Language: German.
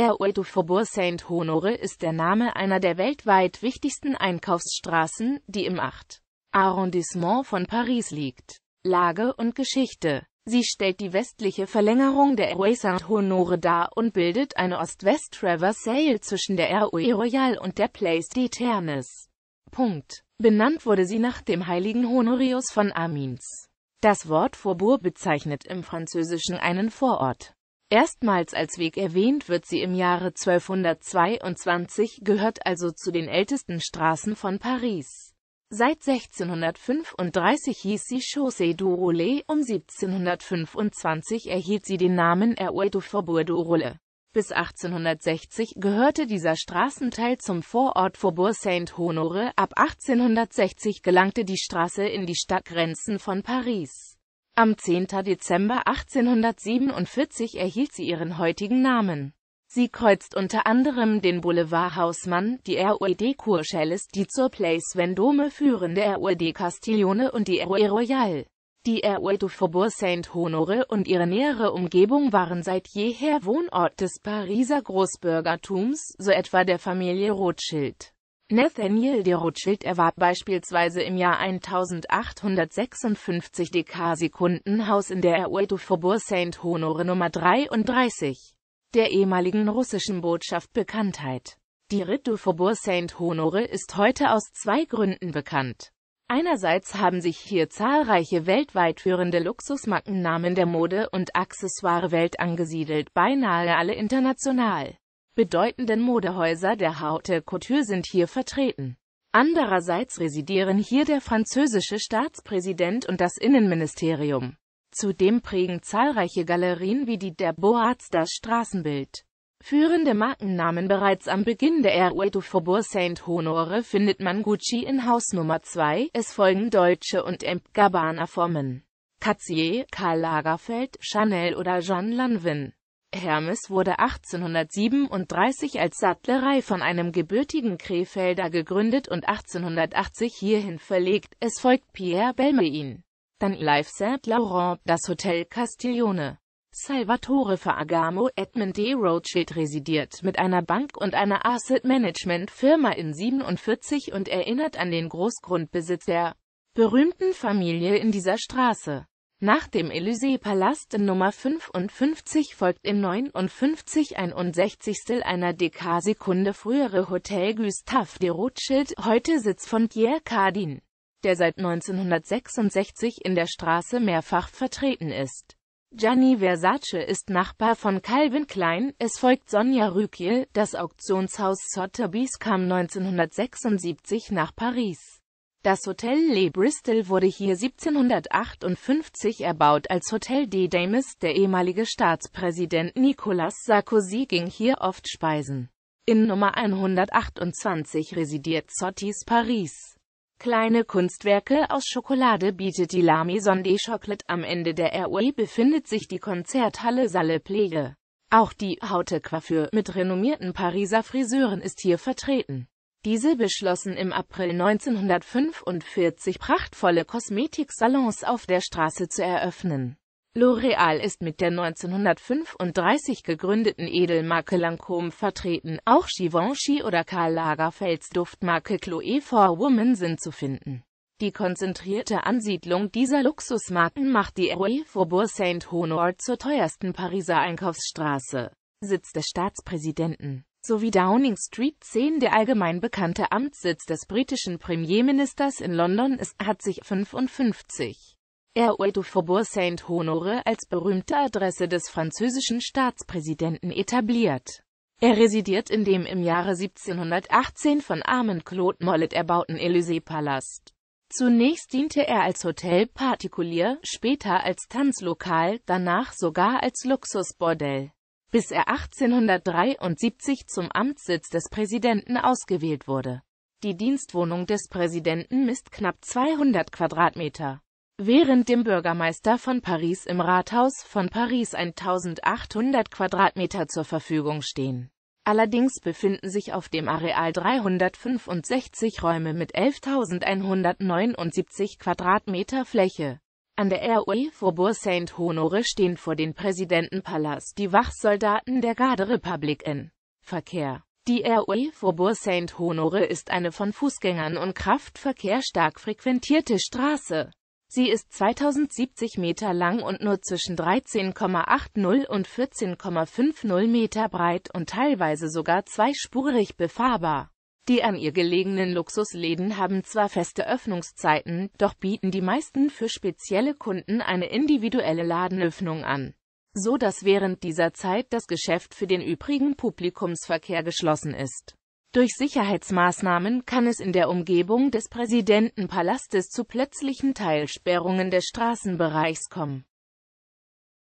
Rue du Faubourg Saint-Honoré ist der Name einer der weltweit wichtigsten Einkaufsstraßen, die im 8. Arrondissement von Paris liegt. Lage und Geschichte Sie stellt die westliche Verlängerung der Rue Saint-Honoré dar und bildet eine Ost-West-Traversale zwischen der Rue Royale und der Place d'Eternes. Punkt. Benannt wurde sie nach dem heiligen Honorius von Amiens. Das Wort Faubourg bezeichnet im Französischen einen Vorort. Erstmals als Weg erwähnt wird sie im Jahre 1222, gehört also zu den ältesten Straßen von Paris. Seit 1635 hieß sie Chaussée du Roulé, um 1725 erhielt sie den Namen Rue du Faubourg du Roule. Bis 1860 gehörte dieser Straßenteil zum Vorort Faubourg Saint-Honoré, ab 1860 gelangte die Straße in die Stadtgrenzen von Paris. Am 10. Dezember 1847 erhielt sie ihren heutigen Namen. Sie kreuzt unter anderem den Boulevard Haussmann, die Rue des Courchelles, die zur Place Vendôme führende Rue des Castillone und die Rue Royale. Die Rue du Faubourg Saint-Honoré und ihre nähere Umgebung waren seit jeher Wohnort des Pariser Großbürgertums, so etwa der Familie Rothschild. Nathaniel de Rothschild erwarb beispielsweise im Jahr 1856 Dekasekundenhaus in der Rue du Faubourg Saint-Honoré Nummer 33, der ehemaligen russischen Botschaft Bekanntheit. Die Rue du Faubourg Saint-Honoré ist heute aus zwei Gründen bekannt. Einerseits haben sich hier zahlreiche weltweit führende Luxusmarkennamen der Mode- und Accessoire-Welt angesiedelt, beinahe alle international bedeutenden Modehäuser der Haute Couture sind hier vertreten. Andererseits residieren hier der französische Staatspräsident und das Innenministerium. Zudem prägen zahlreiche Galerien wie die der Beaux-Arts das Straßenbild. Führende Markennamen Bereits am Beginn der Rue du Faubourg Saint-Honoré findet man Gucci in Haus Nummer 2, es folgen Deutsche und M. Gabbana Formen. Cartier, Karl Lagerfeld, Chanel oder Jean Lanvin. Hermes wurde 1837 als Sattlerei von einem gebürtigen Krefelder gegründet und 1880 hierhin verlegt, es folgt Pierre Belmain. Dann Life Saint-Laurent, das Hotel Castiglione. Salvatore Ferragamo, Edmund D. Rothschild residiert mit einer Bank und einer Asset-Management-Firma in 47 und erinnert an den Großgrundbesitz der berühmten Familie in dieser Straße. Nach dem Élysée-Palast in Nummer 55 folgt in 59 ein Undsechzigstel einer Dekasekunde frühere Hotel Gustave de Rothschild, heute Sitz von Pierre Cardin, der seit 1966 in der Straße mehrfach vertreten ist. Gianni Versace ist Nachbar von Calvin Klein, es folgt Sonja Rykiel, das Auktionshaus Sotheby's kam 1976 nach Paris. Das Hotel Le Bristol wurde hier 1758 erbaut als Hotel des Dames, der ehemalige Staatspräsident Nicolas Sarkozy ging hier oft speisen. In Nummer 128 residiert Sotis Paris. Kleine Kunstwerke aus Schokolade bietet die La Maison des Chocolate. Am Ende der ROE befindet sich die Konzerthalle Salle Plege. Auch die Haute Coiffure mit renommierten Pariser Friseuren ist hier vertreten. Diese beschlossen im April 1945 prachtvolle Kosmetiksalons auf der Straße zu eröffnen. L'Oréal ist mit der 1935 gegründeten Edelmarke Lancôme vertreten, auch Givenchy oder Karl Lagerfelds Duftmarke Chloé for Women sind zu finden. Die konzentrierte Ansiedlung dieser Luxusmarken macht die Rue Faubourg Saint-Honoré zur teuersten Pariser Einkaufsstraße, Sitz des Staatspräsidenten sowie Downing Street 10 der allgemein bekannte Amtssitz des britischen Premierministers in London ist, hat sich 55 Rue du Faubourg Saint-Honoré als berühmte Adresse des französischen Staatspräsidenten etabliert. Er residiert in dem im Jahre 1718 von Armand Claude Mollet erbauten Élysée-Palast. Zunächst diente er als Hotel partikulier, später als Tanzlokal, danach sogar als Luxusbordell bis er 1873 zum Amtssitz des Präsidenten ausgewählt wurde. Die Dienstwohnung des Präsidenten misst knapp 200 Quadratmeter, während dem Bürgermeister von Paris im Rathaus von Paris 1800 Quadratmeter zur Verfügung stehen. Allerdings befinden sich auf dem Areal 365 Räume mit 11.179 Quadratmeter Fläche. An der Airway Faubourg Saint-Honoré stehen vor den Präsidentenpalast die Wachsoldaten der Garde in Verkehr. Die Airway Faubourg Saint-Honoré ist eine von Fußgängern und Kraftverkehr stark frequentierte Straße. Sie ist 2070 Meter lang und nur zwischen 13,80 und 14,50 Meter breit und teilweise sogar zweispurig befahrbar. Die an ihr gelegenen Luxusläden haben zwar feste Öffnungszeiten, doch bieten die meisten für spezielle Kunden eine individuelle Ladenöffnung an, so dass während dieser Zeit das Geschäft für den übrigen Publikumsverkehr geschlossen ist. Durch Sicherheitsmaßnahmen kann es in der Umgebung des Präsidentenpalastes zu plötzlichen Teilsperrungen des Straßenbereichs kommen